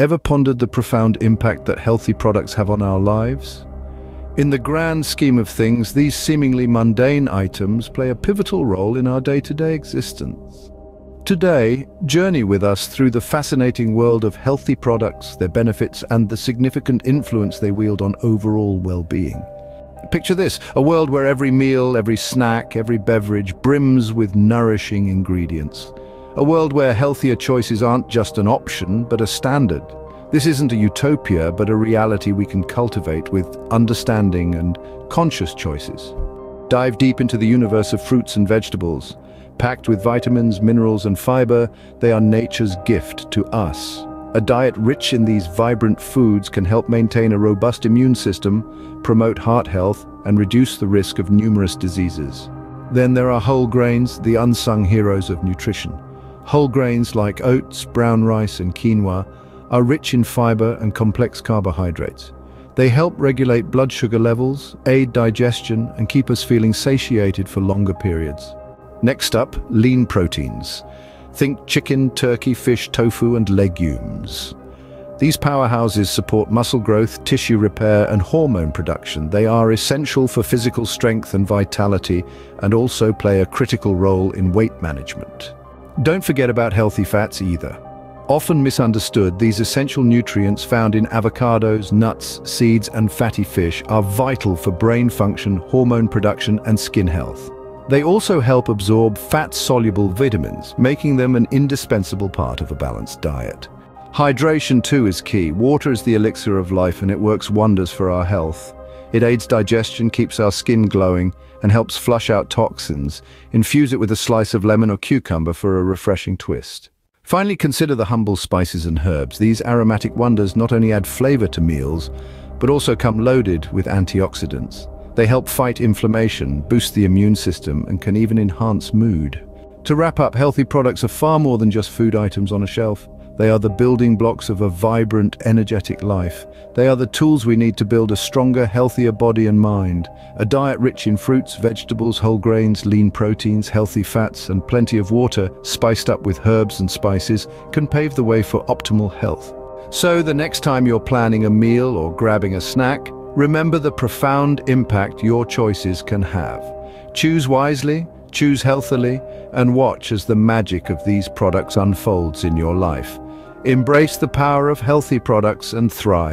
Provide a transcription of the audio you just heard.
Ever pondered the profound impact that healthy products have on our lives? In the grand scheme of things, these seemingly mundane items play a pivotal role in our day-to-day existence. Today, journey with us through the fascinating world of healthy products, their benefits, and the significant influence they wield on overall well-being. Picture this, a world where every meal, every snack, every beverage brims with nourishing ingredients. A world where healthier choices aren't just an option, but a standard. This isn't a utopia, but a reality we can cultivate with understanding and conscious choices. Dive deep into the universe of fruits and vegetables. Packed with vitamins, minerals and fiber, they are nature's gift to us. A diet rich in these vibrant foods can help maintain a robust immune system, promote heart health, and reduce the risk of numerous diseases. Then there are whole grains, the unsung heroes of nutrition. Whole grains like oats, brown rice and quinoa are rich in fiber and complex carbohydrates. They help regulate blood sugar levels, aid digestion and keep us feeling satiated for longer periods. Next up, lean proteins. Think chicken, turkey, fish, tofu and legumes. These powerhouses support muscle growth, tissue repair and hormone production. They are essential for physical strength and vitality and also play a critical role in weight management. Don't forget about healthy fats either. Often misunderstood, these essential nutrients found in avocados, nuts, seeds and fatty fish are vital for brain function, hormone production and skin health. They also help absorb fat-soluble vitamins, making them an indispensable part of a balanced diet. Hydration too is key. Water is the elixir of life and it works wonders for our health. It aids digestion, keeps our skin glowing, and helps flush out toxins. Infuse it with a slice of lemon or cucumber for a refreshing twist. Finally, consider the humble spices and herbs. These aromatic wonders not only add flavor to meals, but also come loaded with antioxidants. They help fight inflammation, boost the immune system, and can even enhance mood. To wrap up, healthy products are far more than just food items on a shelf. They are the building blocks of a vibrant, energetic life. They are the tools we need to build a stronger, healthier body and mind. A diet rich in fruits, vegetables, whole grains, lean proteins, healthy fats, and plenty of water, spiced up with herbs and spices, can pave the way for optimal health. So the next time you're planning a meal or grabbing a snack, remember the profound impact your choices can have. Choose wisely, choose healthily, and watch as the magic of these products unfolds in your life. Embrace the power of healthy products and thrive.